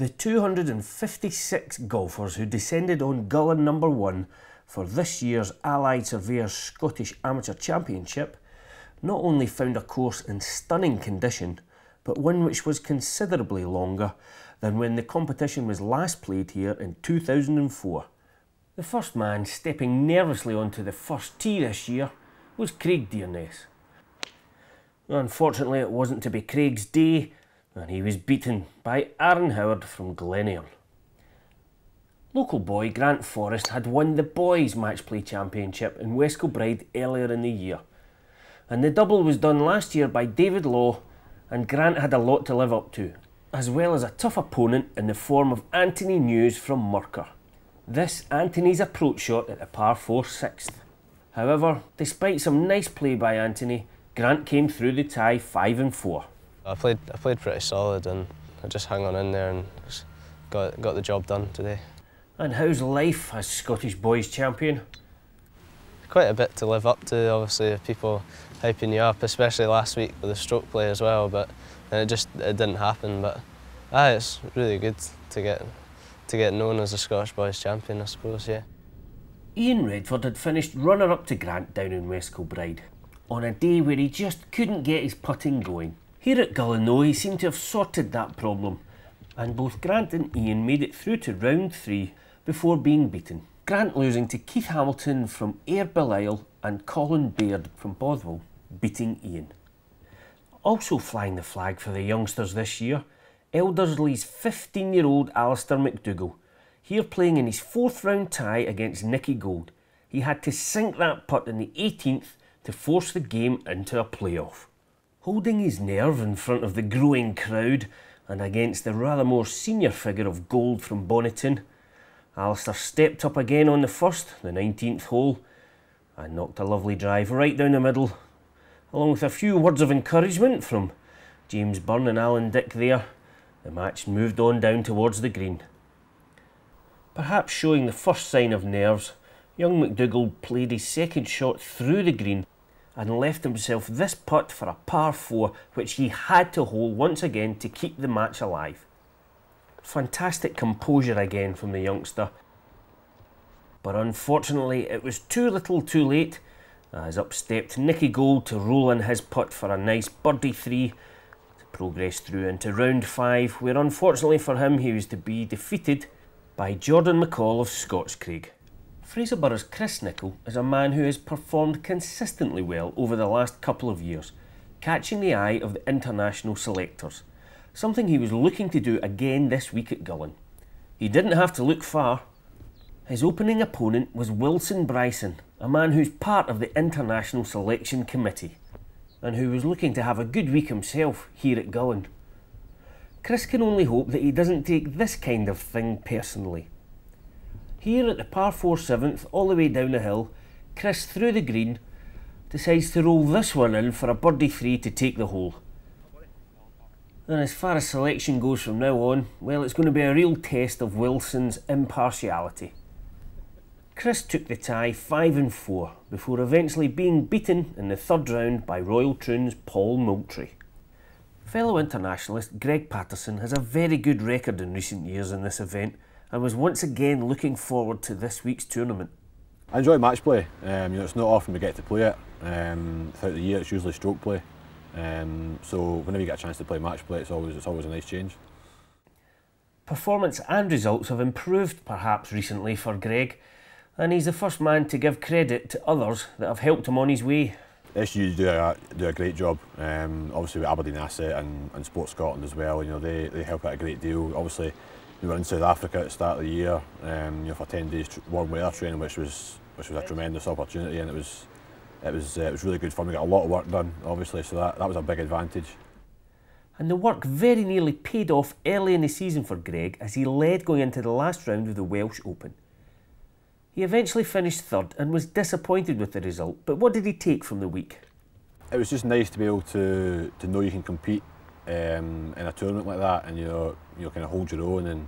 The 256 golfers who descended on Gullane number one for this year's Allied Surveyors Scottish Amateur Championship not only found a course in stunning condition, but one which was considerably longer than when the competition was last played here in 2004. The first man stepping nervously onto the first tee this year was Craig Dearness. Unfortunately, it wasn't to be Craig's day and he was beaten by Aaron Howard from Glenayern. Local boy Grant Forrest had won the Boys Match Play Championship in West Kilbride earlier in the year. And the double was done last year by David Law, and Grant had a lot to live up to, as well as a tough opponent in the form of Anthony News from Murcar. This Anthony's approach shot at the par 4 sixth. However, despite some nice play by Anthony, Grant came through the tie 5 and 4. I played, I played pretty solid and I just hung on in there and got, got the job done today. And how's life as Scottish boys champion? Quite a bit to live up to, obviously, people hyping you up, especially last week with the stroke play as well, but it just it didn't happen. But ah, it's really good to get to get known as a Scottish boys champion, I suppose, yeah. Ian Redford had finished runner-up to Grant down in West Kilbride on a day where he just couldn't get his putting going. Here at though, he seemed to have sorted that problem, and both Grant and Ian made it through to round three before being beaten. Grant losing to Keith Hamilton from Ayr Belleisle and Colin Baird from Bothwell, beating Ian. Also flying the flag for the youngsters this year, Elderslie's 15 year old Alistair McDougall, here playing in his fourth round tie against Nicky Gold. He had to sink that putt in the 18th to force the game into a playoff. Holding his nerve in front of the growing crowd and against the rather more senior figure of Gold from Bonnyton, Alistair stepped up again on the first, the 19th hole, and knocked a lovely drive right down the middle, along with a few words of encouragement from James Byrne and Alan Dick there. The match moved on down towards the green. Perhaps showing the first sign of nerves, young McDougall played his second shot through the green and left himself this putt for a par 4 which he had to hold once again to keep the match alive. Fantastic composure again from the youngster. But unfortunately it was too little too late as up stepped Nicky Gold to roll in his putt for a nice birdie 3 to progress through into round 5 where unfortunately for him he was to be defeated by Jordan McCall of Scotscraig. Fraserburgh's Chris Nicholl is a man who has performed consistently well over the last couple of years, catching the eye of the international selectors, something he was looking to do again this week at Gullane. He didn't have to look far. His opening opponent was Wilson Bryson, a man who's part of the international selection committee, and who was looking to have a good week himself here at Gullane. Chris can only hope that he doesn't take this kind of thing personally. Here at the par 4 7th, all the way down the hill, Chris through the green decides to roll this one in for a birdie 3 to take the hole. And as far as selection goes from now on, well, it's going to be a real test of Wilson's impartiality. Chris took the tie 5 and 4 before eventually being beaten in the third round by Royal Troon's Paul Moultrie. Fellow internationalist Greg Patterson has a very good record in recent years in this event and was once again looking forward to this week's tournament. I enjoy match play. Um, you know, it's not often we get to play it. Um, throughout the year, it's usually stroke play. Um, so whenever you get a chance to play match play, it's always it's always a nice change. Performance and results have improved perhaps recently for Greg, and he's the first man to give credit to others that have helped him on his way. SU do a, do a great job, um, obviously with Aberdeen Asset and, and Sport Scotland as well, you know, they, they help out a great deal. Obviously we were in South Africa at the start of the year, um, you know, for 10 days warm weather training, which was which was a tremendous opportunity, and it was it was uh, it was really good fun. We got a lot of work done, obviously, so that, that was a big advantage. And the work very nearly paid off early in the season for Greg as he led going into the last round of the Welsh Open. He eventually finished third and was disappointed with the result, but what did he take from the week? It was just nice to be able to, to know you can compete um, in a tournament like that and you know, you know, kind of hold your own and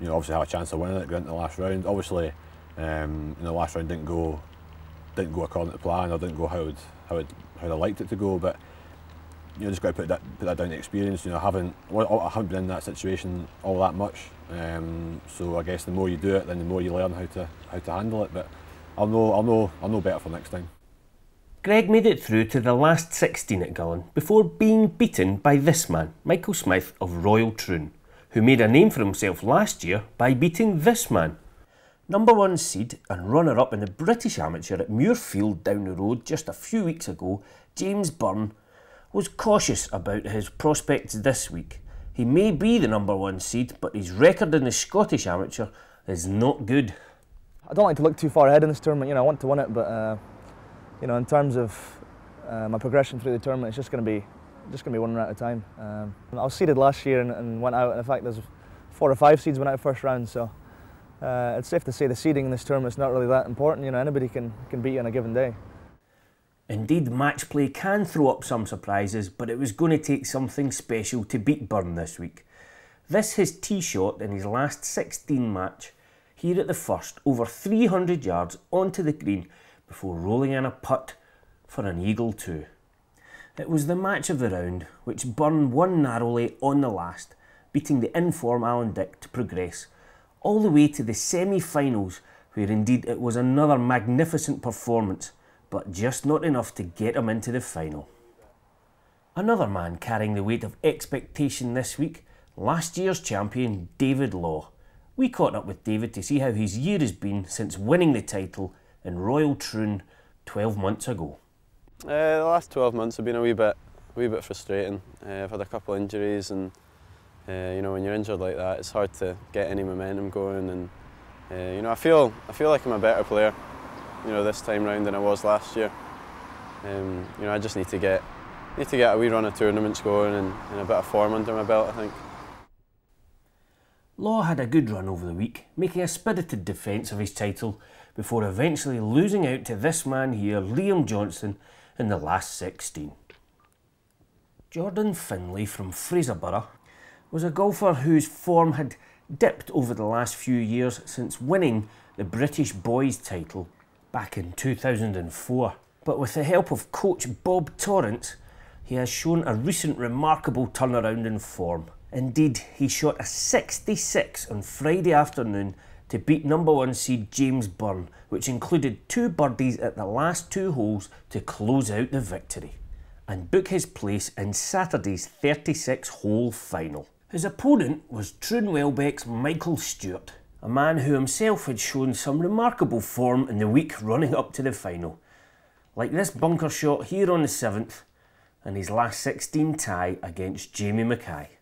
you know, obviously have a chance of winning it, going into the last round. Obviously, um, know, the last round didn't go didn't go according to plan or didn't go how it, how it, how I liked it to go, but you know, just got to put that put that down to experience. You know, I haven't I haven't been in that situation all that much. Um, so I guess the more you do it, then the more you learn how to how to handle it. But I'll know I'll know I'll know better for next time. Greg made it through to the last 16 at Gullane before being beaten by this man, Michael Smith of Royal Troon, who made a name for himself last year by beating this man. Number one seed and runner up in the British Amateur at Muirfield down the road just a few weeks ago, James Byrne was cautious about his prospects this week. He may be the number one seed, but his record in the Scottish Amateur is not good. I don't like to look too far ahead in this tournament. You know, I want to win it, but uh, you know, in terms of uh, my progression through the tournament, it's just going to be just going to be one round at a time. Um, I was seeded last year and, and, went out. In fact, there's four or five seeds went out first round, so uh, it's safe to say the seeding in this tournament is not really that important. You know, anybody can can beat you on a given day. Indeed, match play can throw up some surprises, but it was going to take something special to beat Byrne this week. This his tee shot in his last 16 match, here at the first, over 300 yards onto the green before rolling in a putt for an eagle two. It was the match of the round, which Byrne won narrowly on the last, beating the inform Alan Dick to progress, all the way to the semi-finals, where indeed it was another magnificent performance but just not enough to get him into the final. Another man carrying the weight of expectation this week, last year's champion David Law. We caught up with David to see how his year has been since winning the title in Royal Troon 12 months ago. Uh, the last 12 months have been a wee bit, a wee bit frustrating. Uh, I've had a couple of injuries and uh, you know when you're injured like that it's hard to get any momentum going and uh, you know I feel, I feel like I'm a better player you know, this time round than I was last year. Um, you know, I just need to get need to get a wee run of tournaments going and, and a bit of form under my belt, I think. Law had a good run over the week, making a spirited defence of his title before eventually losing out to this man here, Liam Johnson, in the last 16. Jordan Finlay from Fraserburgh was a golfer whose form had dipped over the last few years since winning the British Boys title back in 2004. But with the help of coach Bob Torrance, he has shown a recent remarkable turnaround in form. Indeed, he shot a 66 on Friday afternoon to beat number one seed James Byrne, which included two birdies at the last two holes to close out the victory, and book his place in Saturday's 36 hole final. His opponent was Troon Welbeck's Michael Stewart, a man who himself had shown some remarkable form in the week running up to the final. Like this bunker shot here on the 7th and his last 16 tie against Jamie Mackay.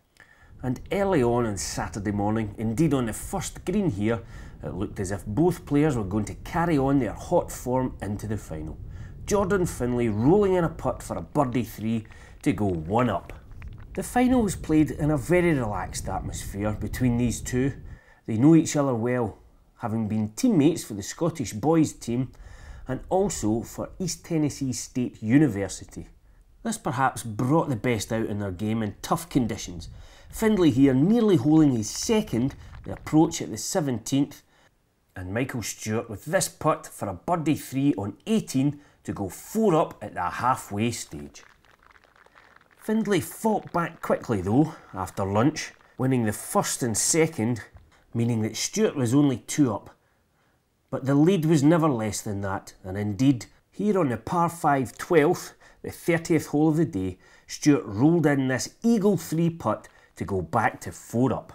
And early on on Saturday morning, indeed on the first green here, it looked as if both players were going to carry on their hot form into the final. Jordan Finlay rolling in a putt for a birdie three to go one up. The final was played in a very relaxed atmosphere between these two, they know each other well, having been teammates for the Scottish boys team and also for East Tennessee State University. This perhaps brought the best out in their game in tough conditions. Findlay here nearly holding his second, the approach at the 17th, and Michael Stewart with this putt for a birdie 3 on 18 to go 4 up at the halfway stage. Findlay fought back quickly though after lunch, winning the first and second meaning that Stewart was only two up. But the lead was never less than that, and indeed, here on the par 5 12th, the 30th hole of the day, Stewart rolled in this eagle 3 putt to go back to 4 up.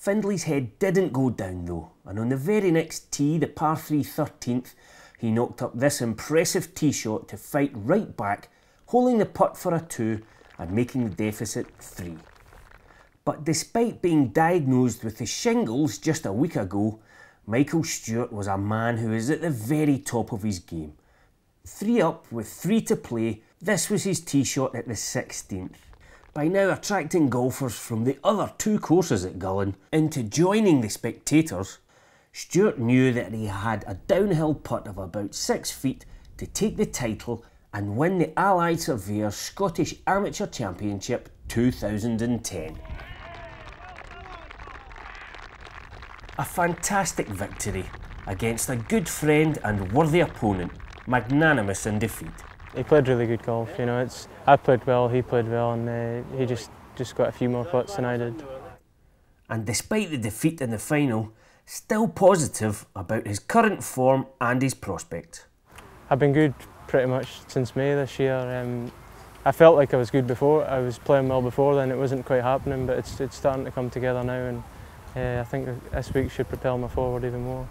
Findlay's head didn't go down though, and on the very next tee, the par 3 13th, he knocked up this impressive tee shot to fight right back, holding the putt for a 2 and making the deficit 3. But despite being diagnosed with the shingles just a week ago, Michael Stewart was a man who is at the very top of his game. Three up with three to play, this was his tee shot at the 16th. By now attracting golfers from the other two courses at Gullane into joining the spectators, Stewart knew that he had a downhill putt of about six feet to take the title and win the Allied Surveyors Scottish Amateur Championship 2010. A fantastic victory against a good friend and worthy opponent, magnanimous in defeat. He played really good golf. You know, it's I played well, he played well, and uh, he just just got a few more putts than I did. And despite the defeat in the final, still positive about his current form and his prospects. I've been good pretty much since May this year. Um, I felt like I was good before. I was playing well before then. It wasn't quite happening, but it's it's starting to come together now, and uh, I think this week should propel me forward even more.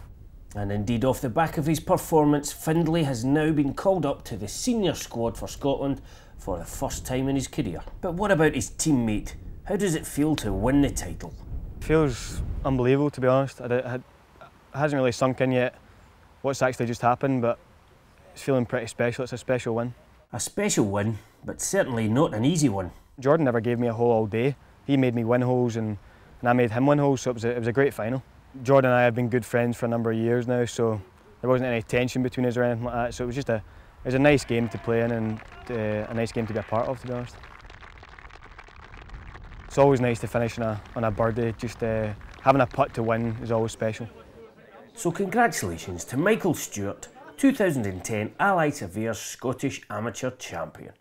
And indeed, off the back of his performance, Findlay has now been called up to the senior squad for Scotland for the first time in his career. But what about his teammate? How does it feel to win the title? It feels unbelievable, to be honest. It, it hasn't really sunk in yet what's actually just happened, but it's feeling pretty special. It's a special win. A special win, but certainly not an easy one. Jordan never gave me a hole all day. He made me win holes and, and I made him win holes, so it was, a, it was a great final. Jordan and I have been good friends for a number of years now, so there wasn't any tension between us or anything like that. So it was just a, it was a nice game to play in and uh, a nice game to be a part of, to be honest. It's always nice to finish on a, on a birdie. Just uh, having a putt to win is always special. So congratulations to Michael Stewart, 2010 Allied Surveyors Scottish Amateur Champion.